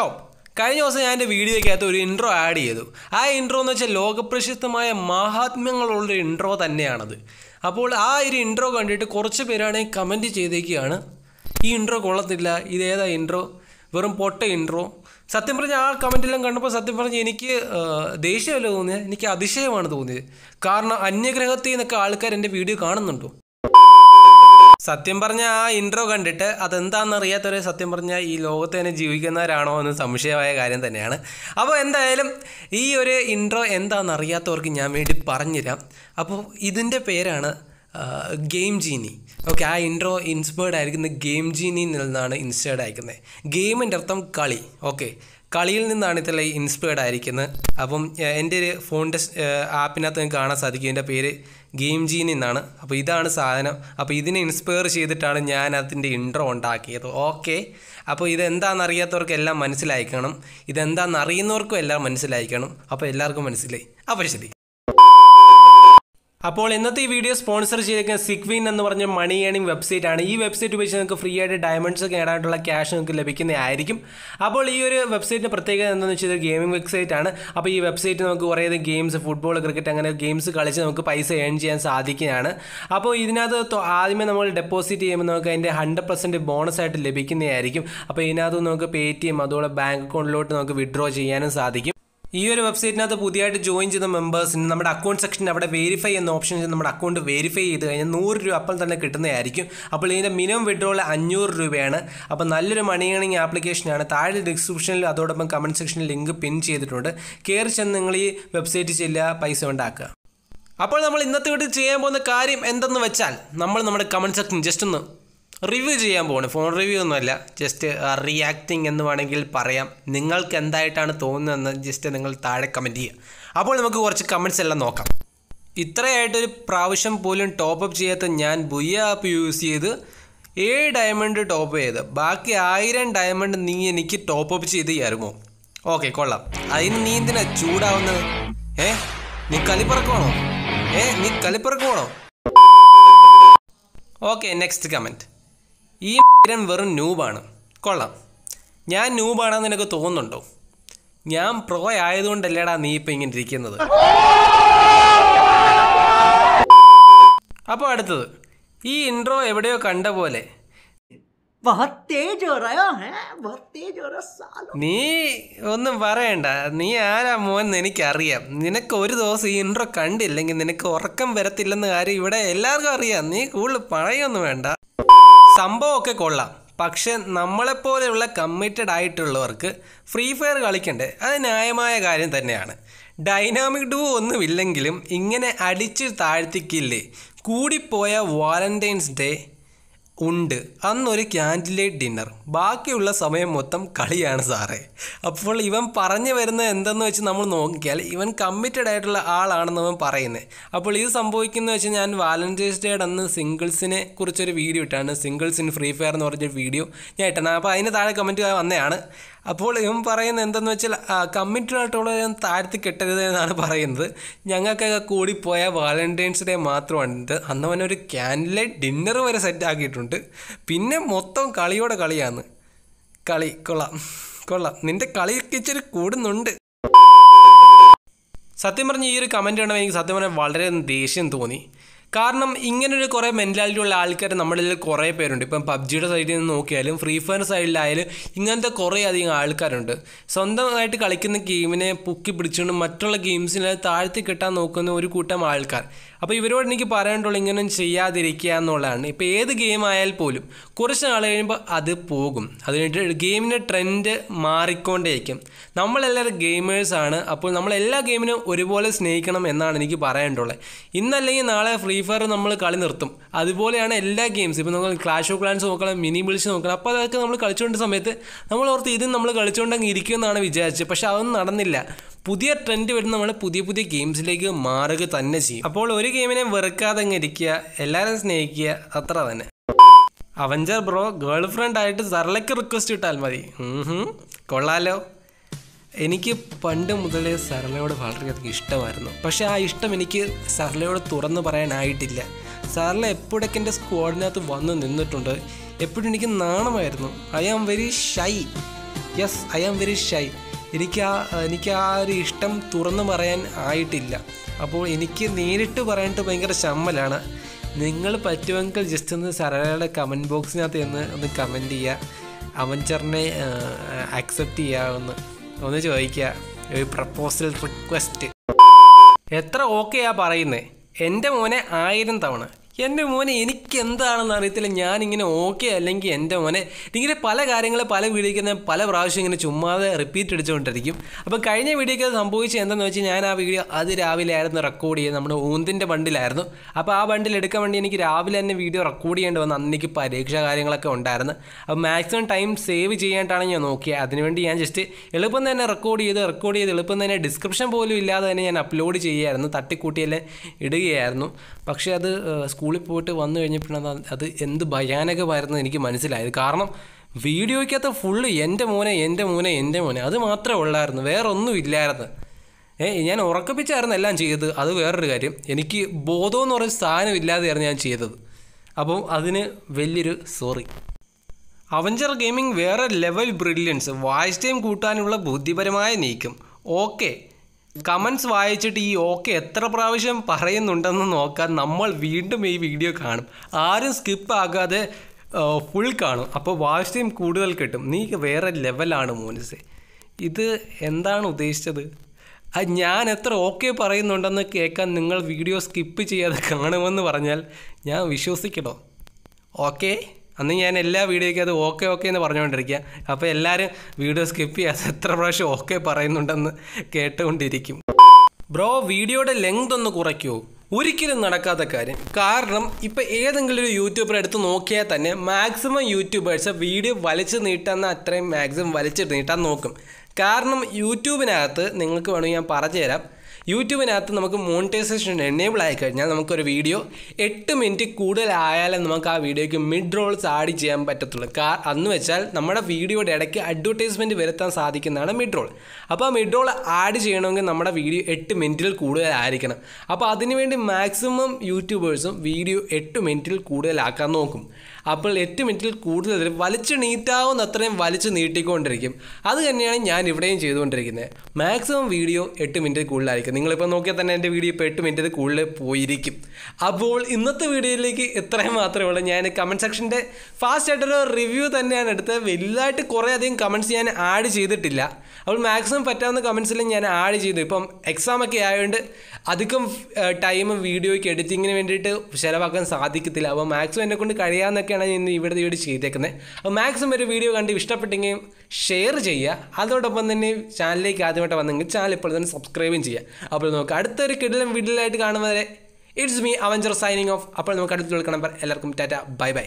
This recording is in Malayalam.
സ്റ്റോപ്പ്. കഴിഞ്ഞ ദിവസം ഞാൻ എന്റെ വീഡിയോയ്ക്കകത്ത് ഒരു ഇൻട്രോ ആഡ് ചെയ്തു. ആ ഇൻട്രോ എന്ന് വെച്ചാൽ ലോകപ്രശസ്തമായ മഹാത്മ്യങ്ങളുള്ളൊരു ഇൻട്രോ തന്നെയാണത്. അപ്പോൾ ആ ഒരു ഇൻട്രോ കണ്ടിട്ട് കുറച്ച് പേരാണെങ്കിൽ കമന്റ് ചെയ്തേക്കുകയാണ് ഈ ഇൻട്രോ കൊള്ളത്തില്ല. ഇതേതാ ഇൻട്രോ വെറും പൊട്ട ഇൻട്രോ സത്യം പറഞ്ഞ ആ കമന്റെല്ലാം കണ്ടപ്പോൾ സത്യം പറഞ്ഞ് എനിക്ക് ദേഷ്യമല്ല തോന്നിയത്. എനിക്ക് അതിശയമാണ് തോന്നിയത്. കാരണം അന്യഗ്രഹത്തിൽ നിന്നൊക്കെ ആൾക്കാർ എന്റെ വീഡിയോ കാണുന്നുണ്ടോ? സത്യം പറഞ്ഞ ആ ഇൻട്രോ കണ്ടിട്ട് അതെന്താണെന്ന് അറിയാത്തവരെ സത്യം പറഞ്ഞാൽ ഈ ലോകത്ത് തന്നെ ജീവിക്കുന്നവരാണോ എന്ന് സംശയമായ കാര്യം തന്നെയാണ്. അപ്പോൾ എന്തായാലും ഈ ഒരു ഇൻട്രോ എന്താണെന്ന് അറിയാത്തവർക്ക് ഞാൻ വേണ്ടി പറഞ്ഞുതരാം. അപ്പോൾ ഇതിന്റെ പേരാണ് ഗെയിം ജീനി ഓക്കെ ആ ഇൻട്രോ ഇൻസ്പയർഡ് ആയിരിക്കുന്ന ഗെയിം ജീനിയിൽ നിന്നാണ് ഇൻസ്പയർഡ് ആയിരിക്കുന്നത്. ഗെയിമിന്റെ അർത്ഥം കളി. ഓക്കെ കളിയിൽ നിന്നാണ് ഇതെല്ലാം ഇൻസ്പയർഡ് ആയിരിക്കുന്നത്. അപ്പം എന്റെ ഒരു ഫോണിന്റെ ആപ്പിനകത്ത് കാണാൻ സാധിക്കും. എന്റെ പേര് ഗെയിം ജീനി എന്നാണ് അപ്പോൾ ഇതാണ് സാധനം. അപ്പോൾ ഇതിനെ ഇൻസ്പയർ ചെയ്തിട്ടാണ് ഞാൻ അതിന്റെ ഇൻട്രോ ഉണ്ടാക്കിയത്. ഓക്കെ അപ്പോൾ ഇതെന്താണെന്ന് അറിയാത്തവർക്ക് എല്ലാം മനസ്സിലായിക്കണം. ഇതെന്താണെന്ന് അറിയുന്നവർക്കും എല്ലാം മനസ്സിലായിക്കണം. അപ്പോൾ എല്ലാവർക്കും മനസ്സിലായി. അപ്പോൾ ശരി. അപ്പോൾ ഇന്നത്തെ ഈ വീഡിയോ സ്പോൺസർ ചെയ്തിരിക്കുന്ന സിക്വിൻ എന്ന് പറഞ്ഞ മണി ഏണിംഗ് വെബ്സൈറ്റ് ആണ്. ഈ വെബ്സൈറ്റ് ഉപയോഗിച്ച് നിങ്ങൾക്ക് ഫ്രീ ആയിട്ട് ഡയമണ്ട്സ് നേടാനായിട്ടുള്ള ക്യാഷ് നിങ്ങൾക്ക് ലഭിക്കുന്നതായിരിക്കും. അപ്പോൾ ഈ ഒരു വെബ്സൈറ്റിന്റെ പ്രത്യേകത എന്താണെന്ന് വെച്ചാൽ ഗെയിമിംഗ് വെബ്സൈറ്റ് ആണ്. അപ്പോൾ ഈ വെബ്സൈറ്റ് നമുക്ക് കുറേയധികം ഗെയിംസ് ഫുട്ബോൾ ക്രിക്കറ്റ് അങ്ങനെ ഗെയിംസ് കളിച്ച് നമുക്ക് പൈസ ഏൺ ചെയ്യാൻ സാധിക്കുന്നതാണ്. അപ്പോൾ ഇതിനകത്ത് ആദ്യമേ നമ്മൾ ഡെപ്പോസിറ്റ് ചെയ്യുമ്പോൾ നമുക്ക് അതിന്റെ ഹൺഡ്രഡ് പെർസെന്റ് ബോണസ് ആയിട്ട് ലഭിക്കുന്നതായിരിക്കും. അപ്പോൾ ഇതിനകത്ത് നമുക്ക് പേ ടി എം അതുപോലെ ബാങ്ക് അക്കൗണ്ടിലോട്ട് നമുക്ക് വിഡ്രോ ചെയ്യാനും സാധിക്കും. ഈ ഒരു വെബ്സൈറ്റിനകത്ത് പുതിയതായിട്ട് ജോയിൻ ചെയ്ത മെമ്പേഴ്സിന് നമ്മുടെ അക്കൗണ്ട് സെക്ഷനിൽ അവിടെ വെരിഫൈ എന്ന ഓപ്ഷൻ നമ്മുടെ അക്കൗണ്ട് വെരിഫൈ ചെയ്ത് കഴിഞ്ഞാൽ നൂറ് രൂപ അപ്പം തന്നെ കിട്ടുന്നതായിരിക്കും. അപ്പോൾ ഇതിന്റെ മിനിമം വിഡ്രോൾ അഞ്ഞൂറ് രൂപയാണ്. അപ്പോൾ നല്ലൊരു മണി ഏണിംഗ് ആപ്ലിക്കേഷനാണ് താഴെ ഡിസ്ക്രിപ്ഷനിൽ അതോടൊപ്പം കമന്റ് സെക്ഷനിൽ ലിങ്ക് പിൻ ചെയ്തിട്ടുണ്ട്. കയറി ചെന്ന് നിങ്ങൾ ഈ വെബ്സൈറ്റ് ചെല്ലുക പൈസ ഉണ്ടാക്കുക. അപ്പോൾ നമ്മൾ ഇന്നത്തെ വീട്ടിൽ ചെയ്യാൻ പോകുന്ന കാര്യം എന്തെന്ന് വെച്ചാൽ നമ്മൾ നമ്മുടെ കമന്റ് സെക്ഷൻ ജസ്റ്റ് ഒന്ന് റിവ്യൂ ചെയ്യാൻ പോവാണ് ഫോൺ റിവ്യൂ ഒന്നുമല്ല. ജസ്റ്റ് റിയാക്ടിങ് എന്ന് വേണമെങ്കിൽ പറയാം. നിങ്ങൾക്ക് എന്തായിട്ടാണ് തോന്നുന്നതെന്ന് ജസ്റ്റ് നിങ്ങൾ താഴെ കമന്റ് ചെയ്യുക. അപ്പോൾ നമുക്ക് കുറച്ച് കമന്റ്സ് എല്ലാം നോക്കാം. ഇത്രയായിട്ടൊരു പ്രാവശ്യം പോലും ടോപ്പ് അപ്പ് ചെയ്യാത്ത ഞാൻ ബുയ ആപ്പ് യൂസ് ചെയ്ത് ഏഴ് ഡയമണ്ട് ടോപ്പ് ചെയ്ത്. ബാക്കി ആയിരം ഡയമണ്ട് നീ എനിക്ക് ടോപ്പ് അപ്പ് ചെയ്ത് തരുമോ? ഓക്കെ കൊള്ളാം. അതിന് നീ എന്തിനാ ചൂടാവുന്നത്? ഏ? നീ കളിപ്പറക്കമാണോ? ഏ? നീ കളിപ്പറക്കമാണോ? ഓക്കെ നെക്സ്റ്റ് കമന്റ് ഈ മീരൻ വെറും നൂബാണ്. കൊള്ളാം. ഞാൻ നൂബാണെന്ന് നിനക്ക് തോന്നുന്നുണ്ടോ? ഞാൻ പ്രോ ആയതുകൊണ്ടല്ലേടാ നീ ഇപ്പം ഇങ്ങനെ ഇരിക്കുന്നത്. അപ്പോൾ അടുത്തത്. ഈ ഇൻട്രോ എവിടെയോ കണ്ട പോലെ. നീ ഒന്നും പറയണ്ട. നീ ആരാ മോൻ എനിക്കറിയാം. നിനക്ക് ഒരു ദിവസം ഈ ഇൻട്രോ കണ്ടില്ലെങ്കിൽ നിനക്ക് ഉറക്കം വരത്തില്ലെന്ന് കാര്യം ഇവിടെ എല്ലാവർക്കും അറിയാം. നീ കൂടുതൽ പറയൊന്നും വേണ്ട. സംഭവമൊക്കെ കൊള്ളാം. പക്ഷെ നമ്മളെപ്പോലെയുള്ള കമ്മിറ്റഡ് ആയിട്ടുള്ളവർക്ക് ഫ്രീ ഫയർ കളിക്കണ്ടേ? അത് ന്യായമായ കാര്യം തന്നെയാണ്. ഡൈനാമിക് ഡൂ ഒന്നുമില്ലെങ്കിലും ഇങ്ങനെ അടിച്ച് താഴ്ത്തിക്കില്ലേ? കൂടിപ്പോയ വാലന്റൈൻസ് ഡേ ഉണ്ട്. അന്നൊരു ക്യാൻഡിലേറ്റ് ഡിന്നർ. ബാക്കിയുള്ള സമയം മൊത്തം കളിയാണ് സാറേ. അപ്പോൾ ഇവൻ പറഞ്ഞു വരുന്നത് എന്തെന്ന് വെച്ച് നമ്മൾ നോക്കിയാൽ ഇവൻ കമ്മിറ്റഡ് ആയിട്ടുള്ള ആളാണെന്ന് അവൻ പറയുന്നത്. അപ്പോൾ ഇത് സംഭവിക്കുന്നത് വെച്ച് ഞാൻ വാലന്റൈൻസ് ഡേയുടെ അന്ന് സിംഗിൾസിനെ കുറിച്ചൊരു വീഡിയോ ഇട്ടാണ്. സിംഗിൾസ് ഇൻ ഫ്രീ ഫയർ എന്ന് പറഞ്ഞൊരു വീഡിയോ ഞാൻ ഇട്ടാണ് അപ്പോൾ അതിന് താഴെ കമന്റ് വന്നതാണ്. അപ്പോൾ ഇവൻ പറയുന്നത് എന്തെന്ന് വെച്ചാൽ ആയിട്ടുള്ള താഴ്ത്തി കെട്ടരുത് എന്നാണ് പറയുന്നത്. ഞങ്ങൾക്കൊക്കെ കൂടിപ്പോയ വാലന്റൈൻസ് ഡേ മാത്രമാണ് അന്ന് ഒരു ക്യാൻഡിലേറ്റ് ഡിന്നർ വരെ സെറ്റ് ആക്കിയിട്ടുണ്ട്. പിന്നെ മൊത്തം കളിയോടെ കളിയാണ്. കളി കൊള്ളാം. കൊള്ളാം. നിന്റെ കളിയൊക്കെ ഇച്ചിരി കൂടുന്നുണ്ട്. സത്യം പറഞ്ഞ ഈ ഒരു കമന്റ് കണ്ടപ്പോൾ എനിക്ക് സത്യം പറഞ്ഞാൽ വളരെ ദേഷ്യം തോന്നി. കാരണം ഇങ്ങനൊരു കുറേ മെന്റാലിറ്റി ഉള്ള ആൾക്കാർ നമ്മുടെ ഇതിൽ കുറേ പേരുണ്ട്. ഇപ്പം പബ്ജിയുടെ സൈഡിൽ നിന്ന് നോക്കിയാലും ഫ്രീ ഫയർ സൈഡിലായാലും ഇങ്ങനത്തെ കുറേ അധികം ആൾക്കാരുണ്ട്. സ്വന്തമായിട്ട് കളിക്കുന്ന ഗെയിമിനെ പൊക്കി പിടിച്ചുകൊണ്ട് മറ്റുള്ള ഗെയിംസിനെ താഴ്ത്തി കിട്ടാൻ നോക്കുന്ന ഒരു കൂട്ടം ആൾക്കാർ. അപ്പോൾ ഇവരോട് എനിക്ക് പറയാനുള്ളൂ ഇങ്ങനെ ചെയ്യാതിരിക്കുക എന്നുള്ളതാണ്. ഇപ്പോൾ ഏത് ഗെയിം ആയാൽ പോലും കുറച്ച് നാൾ കഴിയുമ്പോൾ അത് പോകും. അത് കഴിഞ്ഞിട്ട് ഗെയിമിന്റെ ട്രെൻഡ് മാറിക്കൊണ്ടേയിരിക്കും. നമ്മളെല്ലാവരും ഗെയിമേഴ്സാണ് അപ്പോൾ നമ്മൾ എല്ലാ ഗെയിമിനും ഒരുപോലെ സ്നേഹിക്കണം എന്നാണ് എനിക്ക് പറയാനുള്ളത്. ഇന്നല്ലെങ്കിൽ നാളെ ഫ്രീ ഫയർ നമ്മൾ കളി നിർത്തും. അതുപോലെയാണ് എല്ലാ ഗെയിംസ് ഇപ്പോൾ നമ്മൾ ക്ലാഷ് ഓഫ് ക്ലാൻസ് നോക്കണം മിനി ബിൾസ് നോക്കണം അപ്പോൾ അതൊക്കെ നമ്മൾ കളിച്ചുകൊണ്ട് സമയത്ത് നമ്മൾ ഓർത്ത് ഇതും നമ്മൾ കളിച്ചുകൊണ്ടങ്ങ് ഇരിക്കുമെന്നാണ് വിചാരിച്ചത്. പക്ഷെ അതൊന്നും നടന്നില്ല. പുതിയ ട്രെൻഡ് വരുന്ന നമ്മൾ പുതിയ പുതിയ ഗെയിംസിലേക്ക് മാറുക തന്നെ ചെയ്യും. അപ്പോൾ ഒരു ഗെയിമിനെ വെറുക്കാതെ അങ്ങ് ഇരിക്കുക എല്ലാവരും സ്നേഹിക്കുക അത്ര തന്നെ. അവഞ്ചർ ബ്രോ ഗേൾ ഫ്രണ്ട് ആയിട്ട് സർലയ്ക്ക് റിക്വസ്റ്റ് ഇട്ടാൽ മതി. കൊള്ളാലോ. എനിക്ക് പണ്ട് മുതലേ സർലയോട് വളരെയധികം ഇഷ്ടമായിരുന്നു. പക്ഷേ ആ ഇഷ്ടം എനിക്ക് സർലയോട് തുറന്നു പറയാനായിട്ടില്ല. സർല എപ്പോഴൊക്കെ എന്റെ സ്ക്വാഡിനകത്ത് വന്ന് നിന്നിട്ടുണ്ട് എപ്പോഴും എനിക്ക് നാണമായിരുന്നു. I am very shy yes I am very shy എനിക്ക് ആ എനിക്ക് ആ ഒരു ഇഷ്ടം തുറന്നു പറയാൻ ആയിട്ടില്ല. അപ്പോൾ എനിക്ക് നേരിട്ട് പറയാനായിട്ട് ഭയങ്കര ചമ്മലാണ്. നിങ്ങൾ പറ്റുമെങ്കിൽ ജസ്റ്റ് ഒന്ന് സരളയുടെ കമന്റ് ബോക്സിനകത്ത് ഒന്ന് ഒന്ന് കമന്റ് ചെയ്യുക. അവഞ്ചറിനെ അക്സെപ്റ്റ് ചെയ്യാമെന്ന്. ഒന്ന് ചോദിക്കുക ഒരു പ്രപ്പോസൽ റിക്വസ്റ്റ് എത്ര ഓക്കെയാ പറയുന്നത് എന്റെ മോനെ ആയിരം തവണ. എന്റെ മോനെ എനിക്ക് എന്താണെന്ന് അറിയത്തില്ല. ഞാനിങ്ങനെ ഓക്കെ അല്ലെങ്കിൽ എന്റെ മോനെ ഇങ്ങനെ പല കാര്യങ്ങൾ പല വീഡിയോയ്ക്ക് പല പ്രാവശ്യം ഇങ്ങനെ ചുമ്മാതെ റിപ്പീറ്റ് അടിച്ചുകൊണ്ടിരിക്കും അപ്പോൾ കഴിഞ്ഞ വീഡിയോയ്ക്ക് അത് സംഭവിച്ചത് എന്താണെന്ന് വെച്ചാൽ ഞാൻ ആ വീഡിയോ അത് രാവിലെ ആയിരുന്നു റെക്കോർഡ് ചെയ്യുന്നത് നമ്മുടെ ഊന്തിന്റെ ബണ്ടിലായിരുന്നു. അപ്പോൾ ആ ബണ്ടിൽ എടുക്കാൻ വേണ്ടി എനിക്ക് രാവിലെ തന്നെ വീഡിയോ റെക്കോർഡ് ചെയ്യേണ്ടി വന്നു. അന്ന് പരീക്ഷ കാര്യങ്ങളൊക്കെ ഉണ്ടായിരുന്നു. അപ്പോൾ മാക്സിമം ടൈം സേവ് ചെയ്യാനായിട്ടാണ് ഞാൻ നോക്കിയത്. അതിനുവേണ്ടി ഞാൻ ജസ്റ്റ് എളുപ്പം തന്നെ റെക്കോർഡ് ചെയ്ത് റെക്കോർഡ് ചെയ്ത് എളുപ്പം തന്നെ ഡിസ്ക്രിപ്ഷൻ പോലും ഇല്ലാതെ തന്നെ ഞാൻ അപ്ലോഡ് ചെയ്യുമായിരുന്നു തട്ടിക്കൂട്ടിയെല്ലാം ഇടുകയായിരുന്നു. പക്ഷേ അത് ഏഹ്, സ്കൂളിൽ പോയിട്ട് വന്നു കഴിഞ്ഞപ്പോഴാണ് അത് എന്ത് ഭയാനകമായിരുന്നു എനിക്ക് മനസ്സിലായത്. കാരണം വീഡിയോയ്ക്കകത്ത് ഫുള്ള് എന്റെ മോനെ എന്റെ മോനെ എന്റെ മോനെ. അത് മാത്രമേ ഉള്ളായിരുന്നു. വേറെ ഒന്നും ഇല്ലായിരുന്നു. ഏ ഞാൻ ഉറക്കപ്പിച്ചായിരുന്നു എല്ലാം ചെയ്തത്. അത് വേറൊരു കാര്യം. എനിക്ക് ബോധം എന്ന് പറയുന്ന സാധനം ഇല്ലാതെയായിരുന്നു ഞാൻ ചെയ്തത്. അപ്പം അതിന് വലിയൊരു സോറി അവഞ്ചർ ഗെയിമിംഗ് വേറെ ലെവൽ ബ്രില്യൻസ് വായിച്ച് ടൈം കൂട്ടാനുള്ള ബുദ്ധിപരമായ നീക്കം. ഓക്കെ കമൻസ് വായിച്ചിട്ട് ഈ ഓക്കെ എത്ര പ്രാവശ്യം പറയുന്നുണ്ടെന്ന് നോക്കാൻ നമ്മൾ വീണ്ടും ഈ വീഡിയോ കാണും. ആരും സ്കിപ്പ് ആകാതെ ഫുൾ കാണും. അപ്പോൾ വാച്ച് ടൈം കൂടുതൽ കിട്ടും. നീ വേറെ ലെവലാണ് മോനിസെ. ഇത് എന്താണ് ഉദ്ദേശിച്ചത്? ഞാൻ എത്ര ഓക്കെ പറയുന്നുണ്ടെന്ന് കേൾക്കാൻ നിങ്ങൾ വീഡിയോ സ്കിപ്പ് ചെയ്യാതെ കാണുമെന്ന് പറഞ്ഞാൽ ഞാൻ വിശ്വസിക്കണോ? ഓക്കെ അന്ന് ഞാൻ എല്ലാ വീഡിയോയ്ക്കും അത് ഓക്കെ ഓക്കെ എന്ന് പറഞ്ഞുകൊണ്ടിരിക്കുക. അപ്പോൾ എല്ലാവരും വീഡിയോ സ്കിപ്പ് ചെയ്യാതെ എത്ര പ്രാവശ്യം ഓക്കെ പറയുന്നുണ്ടെന്ന് കേട്ടുകൊണ്ടിരിക്കും. ബ്രോ വീഡിയോയുടെ ലെങ്ത് ഒന്ന് കുറയ്ക്കുമോ ഒരിക്കലും നടക്കാത്ത കാര്യം. കാരണം ഇപ്പം ഏതെങ്കിലും ഒരു യൂട്യൂബർ എടുത്ത് നോക്കിയാൽ തന്നെ മാക്സിമം യൂട്യൂബേഴ്സ് വീഡിയോ വലിച്ചു നീട്ടാന്ന് അത്രയും മാക്സിമം വലിച്ചു നീട്ടാൻ നോക്കും. കാരണം യൂട്യൂബിനകത്ത് നിങ്ങൾക്ക് വേണമെങ്കിൽ ഞാൻ പറഞ്ഞുതരാം. യൂട്യൂബിനകത്ത് നമുക്ക് മോണിറ്റൈസേഷൻ എനേബിൾ ആയി കഴിഞ്ഞാൽ നമുക്കൊരു വീഡിയോ എട്ട് മിനിറ്റ് കൂടുതലായാലും നമുക്ക് ആ വീഡിയോയ്ക്ക് മിഡ് റോൾസ് ആഡ് ചെയ്യാൻ പറ്റത്തുള്ളൂ. കാ അന്ന് വെച്ചാൽ നമ്മുടെ വീഡിയോയുടെ ഇടയ്ക്ക് അഡ്വർടൈസ്മെന്റ് വരുത്താൻ സാധിക്കുന്നതാണ് മിഡ് റോൾ അപ്പോൾ ആ മിഡ് റോൾ ആഡ് ചെയ്യണമെങ്കിൽ നമ്മുടെ വീഡിയോ എട്ട് മിനിറ്റിൽ കൂടുതലായിരിക്കണം. അപ്പോൾ അതിനുവേണ്ടി മാക്സിമം യൂട്യൂബേഴ്സും വീഡിയോ എട്ട് മിനിറ്റിൽ കൂടുതലാക്കാൻ നോക്കും. അപ്പോൾ എട്ട് മിനിറ്റിൽ കൂടുതൽ വലിച്ചു നീട്ടാവുന്ന അത്രയും വലിച്ചു നീട്ടിക്കൊണ്ടിരിക്കും. അത് തന്നെയാണ് ഞാൻ ഇവിടെയും ചെയ്തുകൊണ്ടിരിക്കുന്നത്. മാക്സിമം വീഡിയോ എട്ട് മിനിറ്റിൽ കൂടുതലായിരിക്കും. നിങ്ങളിപ്പോൾ നോക്കിയാൽ തന്നെ എന്റെ വീഡിയോ ഇപ്പോൾ എട്ട് മിനിറ്റ് കൂടുതൽ പോയിരിക്കും. അപ്പോൾ ഇന്നത്തെ വീഡിയോയിലേക്ക് ഇത്രയും മാത്രമേ ഉള്ളൂ. ഞാൻ കമന്റ് സെക്ഷന്റെ ഫാസ്റ്റ് ആയിട്ടൊരു റിവ്യൂ തന്നെയാണ് എടുത്തത്. വലുതായിട്ട് കുറേ അധികം കമന്റ്സ് ഞാൻ ആഡ് ചെയ്തിട്ടില്ല. അപ്പോൾ മാക്സിമം പറ്റാവുന്ന കമൻസിലും ഞാൻ ആഡ് ചെയ്തു. ഇപ്പം എക്സാം ഒക്കെ ആയതുകൊണ്ട് അധികം ടൈം വീഡിയോയ്ക്ക് എഡിറ്റിങ്ങിന് വേണ്ടിയിട്ട് ചിലവാക്കാൻ സാധിക്കത്തില്ല. അപ്പോൾ മാക്സിമം എന്നെ കൊണ്ട് കഴിയാമെന്നൊക്കെയാണ് ഞാൻ ഇവിടെ വീഡിയോ ചെയ്തേക്കുന്നത്. അപ്പോൾ മാക്സിമം ഒരു വീഡിയോ കണ്ട് ഇഷ്ടപ്പെട്ടെങ്കിൽ ഷെയർ ചെയ്യുക. അതോടൊപ്പം തന്നെ ചാനലിലേക്ക് ആദ്യമായിട്ട് വന്നെങ്കിൽ ചാനൽ ഇപ്പോൾ തന്നെ സബ്സ്ക്രൈബും ചെയ്യുക. അപ്പോൾ നമുക്ക് അടുത്തൊരു കിടലും വിടലായിട്ട് കാണുന്നവരെ it's me avenger signing off അപ്പോൾ നമുക്ക് അടുത്ത് വിളിക്കണം എല്ലാവർക്കും ടാറ്റ ബൈ ബൈ.